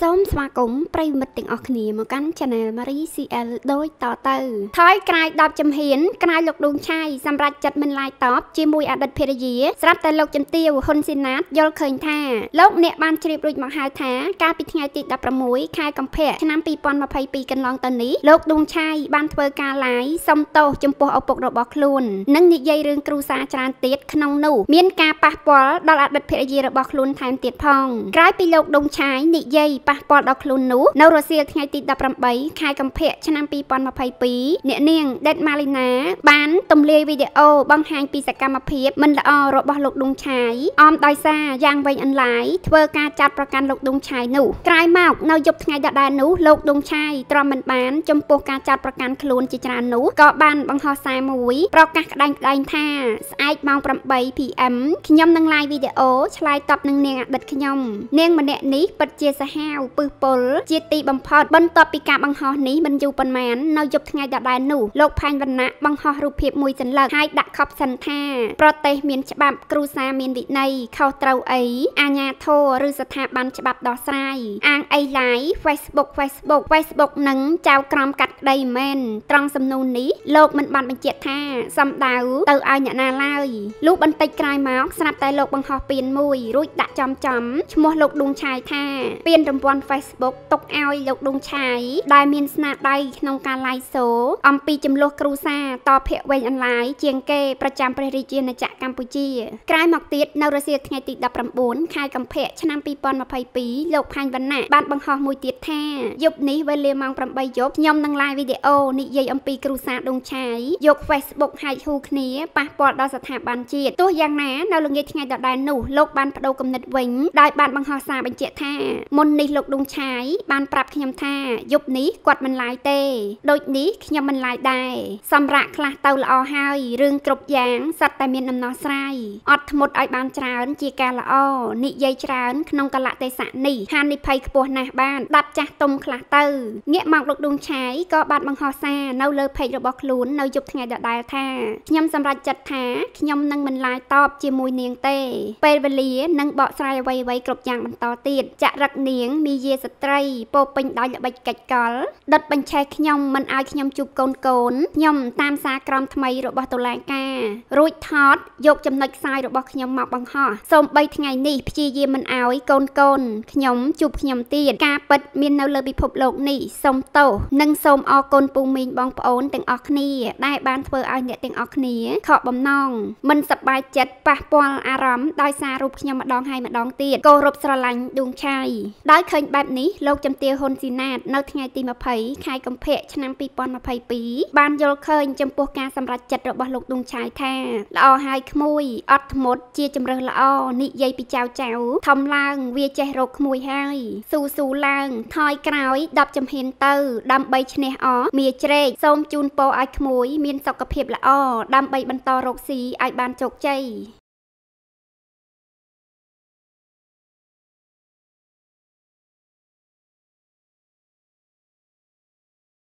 សូមស្វាគមន៍ប្រិយមិត្តទាំងអស់គ្នាមកកាន់ Channel Marie CL ដូចតទៅថយក្រោយ10ចំហៀនក្រោយលោកដួងឆាយសម្រាប់ចិត្តមិនឡាយតបជាមួយអតីតភរិយាស្រាប់តែលោកជំទាវហ៊ុនស៊ីណាតយល់ឃើញថាលោកអ្នកបានជ្រាបរួចមកហើយថាកាលពីថ្ងៃទី16ខែកុម្ភៈឆ្នាំ2022កន្លងទៅនេះលោកដួងឆាយបានធ្វើការឡាយសុំទោសចំពោះឪពុករបស់ខ្លួននិងនិយាយរឿងគ្រូសាច្រើនទៀតក្នុងនោះមានការប៉ះពាល់ដល់អតីតភរិយារបស់ខ្លួនថែមទៀតផងក្រោយពីលោកដួងឆាយនិយាយប៉ះពាល់ដល់ខ្លួននោះនៅរសៀលថ្ងៃទី18ខែកុម្ភៈឆ្នាំ2022អ្នកនាងដេតម៉ាលីណាបានទម្លាយវីដេអូបង្ហាញពីសកម្មភាពមិនល្អរបស់លោកដុងឆាយអមដោយសារយ៉ាងវែងអន្លាយធ្វើការចាត់ប្រកាន់លោកដុងឆាយនោះក្រោយមកនៅយប់ថ្ងៃដដែលនោះលោកដុងឆាយទ្រាំមិនបានចំពោះការចាត់ប្រកាន់ខ្លួនជាច្រើននោះក៏បានបង្ហោះសារមួយប្រកាសក្តែងក្តែងថាស្អែកម៉ោង 8 PM ខ្ញុំនឹង live វីដេអូឆ្លើយតបនឹងនាងអតីតខ្ញុំនាងម្នាក់នេះពិតជាសាហាវពឹសពលជាទីបំផុតបន្ទាប់ពីការបង្ហោះនេះមិនយូរប៉ុន្មាននៅយប់ថ្ងៃដដែលនោះលោកផាញ់វណ្ណៈបង្ហោះរូបភាពមួយសន្លឹកហើយដាក់ខប់សិនថាប្រទេសមានច្បាប់គ្រូសាមានវិន័យខុសត្រូវអីអាញាធរឬស្ថាប័នច្បាប់ដោះស្រាយអាងអីឡាយ Facebook Facebook Facebook នឹងចៅក្រមកាត់ក្តីមែនត្រង់សំណួរនេះលោកមិនបានបញ្ជាក់ថាសំដៅទៅឲ្យអ្នកណាឡើយលុះបន្តិចក្រោយមកស្រាប់តែលោកបង្ហោះពៀនមួយរួចដាក់ចំចំឈ្មោះលោកដួងឆាយថាពៀនរង្វាន់ Facebook ទុកឲ្យលោកដួងឆាយដែលមានស្នាដៃក្នុងការឡាយសូអំពីចំនួនគ្រូសាតភៈវែងអនឡាញជាងគេប្រចាំព្រះរាជាណាចក្រកម្ពុជាក្រោយមកទៀតនៅរសៀលថ្ងៃទី19ខែកុម្ភៈឆ្នាំ2022លោកផាញ់វណ្ណៈបានបង្ហោះមួយទៀតថាយប់នេះវេលាម៉ោង8យប់ខ្ញុំនឹងឡាយវីដេអូនិយាយអំពីគ្រូសាដួងឆាយយក Facebook ហាយហ៊ូគ្នាប៉ះពាល់ដល់ស្ថាប័នជាតិទោះយ៉ាងណានៅល្ងាចថ្ងៃដដែលនោះលោកបានបដូរគំនិតវិញដោយបានបង្ហោះសារបញ្ជាក់ថាមុននេះលោកដួងឆាយបានប្រាប់ខ្ញុំថាយប់នេះគាត់មិនឡាយទេដូចនេះខ្ញុំមិនឡាយដែរសម្រាប់ខ្លះទៅល្អហើយរឿងគ្រប់យ៉ាងសត្វតែមានដំណោះស្រាយអត់ធ្មត់ឲ្យបានច្រើនជាការល្អនិយាយច្រើនក្នុងកលៈទេសៈនេះហានិភ័យខ្ពស់ណាស់បានដាប់ចាស់ទុំខ្លះទៅងាកមកលោកដួងឆាយក៏បានបង្ហោះសារនៅលើเพจរបស់ខ្លួននៅយប់ថ្ងៃដដែលថាខ្ញុំសម្រេចចិត្តថាខ្ញុំនឹងមិនឡាយតបជាមួយនាងទេពេលវេលានឹងបកស្រាយអ្វីៗគ្រប់យ៉ាងបន្តទៀតចរិតនាង មីយាស្ត្រីពោពេញដោយល្បិចកិច្ចកលដុតបញ្ឆេះខ្ញុំមិនឲ្យខ្ញុំជួបកូនកូនខ្ញុំតាមសារក្រមថ្មីរបស់តុលាការរួចថតយកចំណុចខ្សោយរបស់ខ្ញុំមកបង្ហោះសូម3ថ្ងៃនេះព្យាយាមមិនឲ្យកូនកូនខ្ញុំជួបខ្ញុំទៀតការពិតមាននៅលើពិភពលោកនេះសូមទោសនិងសូមអរគុណពូមីងបងប្អូនទាំងអស់គ្នា ដែលបានធ្វើឲ្យអ្នកទាំងអស់គ្នាខកបំណងមិនសប្បាយចិត្តប៉ះពាល់អារម្មណ៍ដោយសាររូបខ្ញុំម្ដងហើយម្ដងទៀតគោរពស្រឡាញ់ដួងឆាយដោយឃើញបែបនេះលោកចំទាហ៊ុនស៊ីណាតនៅថ្ងៃទី20ខែកុម្ភៈឆ្នាំ2022បានយល់ឃើញចំពោះការសម្រេចចិត្តរបស់លោកដួងឆាយថាល្អហើយក្មួយអត់ធ្មត់ជាជំរើសល្អនិយាយពីចៅចៅធំឡើងវាចេះរកក្មួយហើយស៊ូស៊ូឡើងថយក្រោយ10ចំហៀនទៅ ដើម្បីឈ្នះអមាជ្រែកសូមជូនពរឲ្យក្មួយ មានសុខភាពល្អដើម្បីបន្តរកស៊ីឲ្យបានជោគជ័យ